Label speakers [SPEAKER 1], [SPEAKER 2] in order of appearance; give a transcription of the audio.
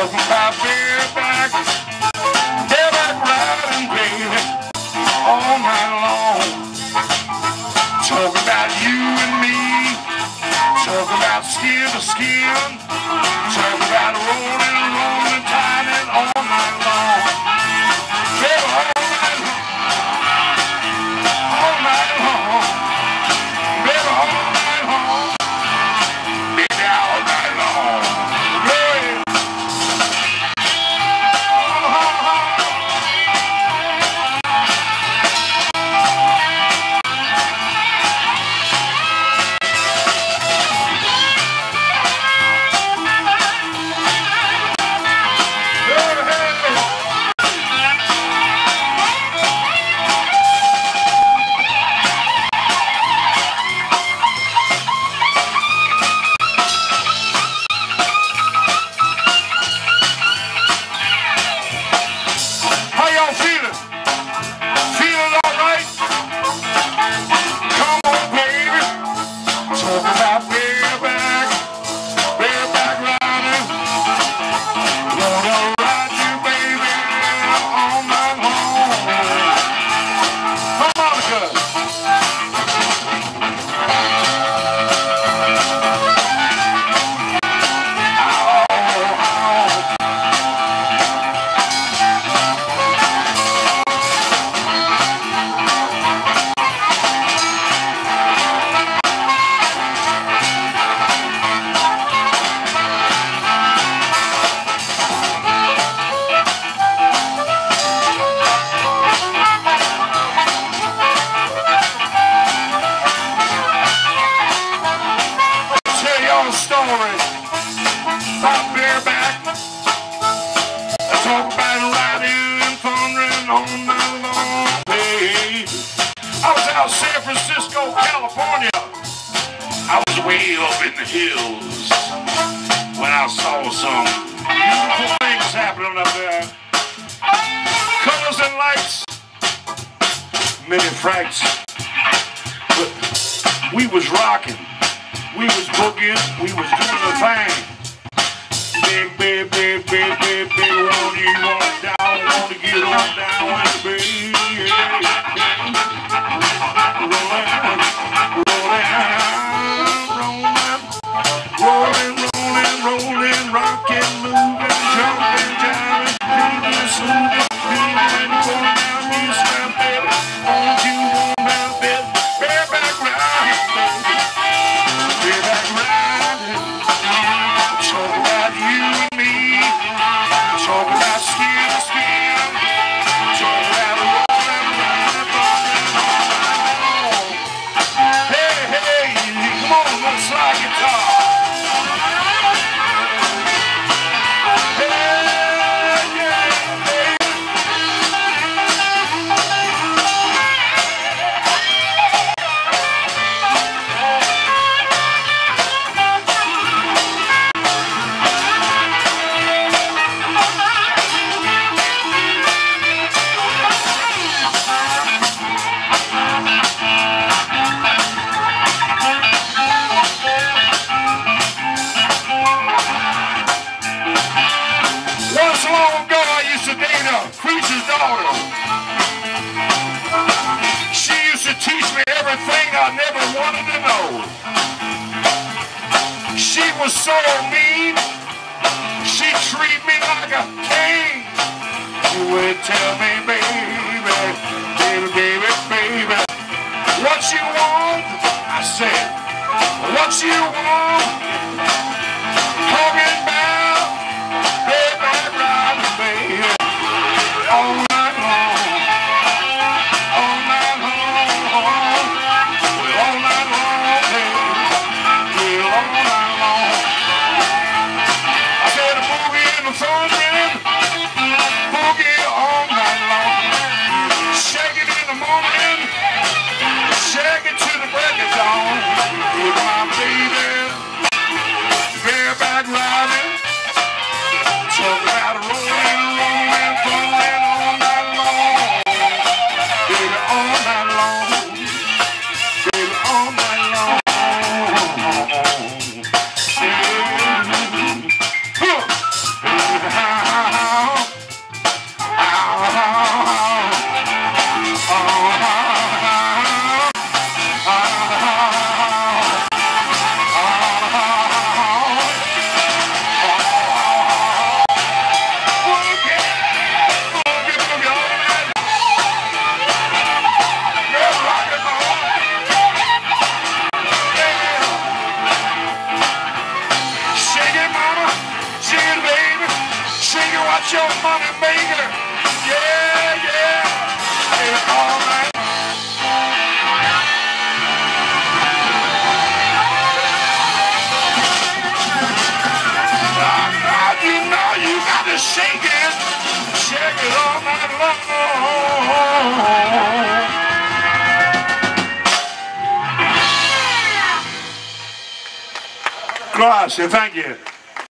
[SPEAKER 1] Cause my back, riding, baby, all night long. About you and me, talk about skin to skin, talk about rolling way up in the hills when I saw some beautiful things happening up there. Colors and lights, many frights, but we was rocking, we was boogieing, we was doing the thing. Big, big, big, big, big, big, want you on down, want to get on down with the baby. Rolling, rolling. preacher's daughter. She used to teach me everything I never wanted to know. She was so mean. She treated me like a king. You would tell me, baby, baby, baby, baby, what you want? I said, what you want? I said boogie in Gracias, thank you.